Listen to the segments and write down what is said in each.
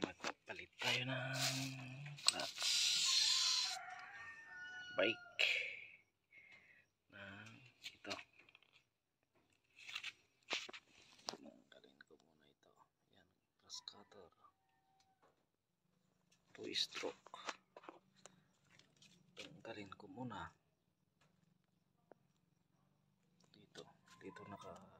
magpapalit tayo ng clutch bike. Ng ito. Tanggalin ko muna ito. Yan grass cutter. Two stroke. Tanggalin ko muna. Dito dito naka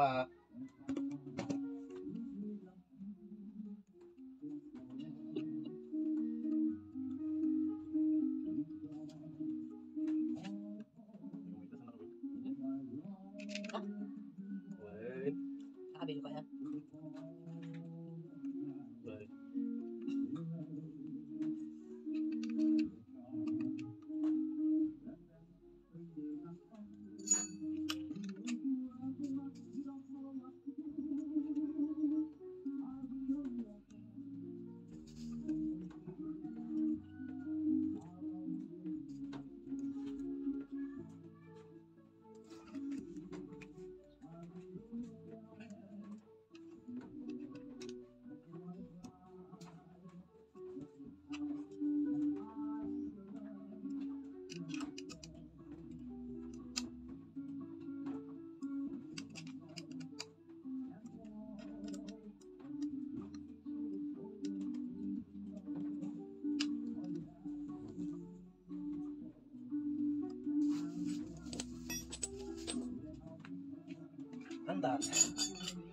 Sarap andar, né?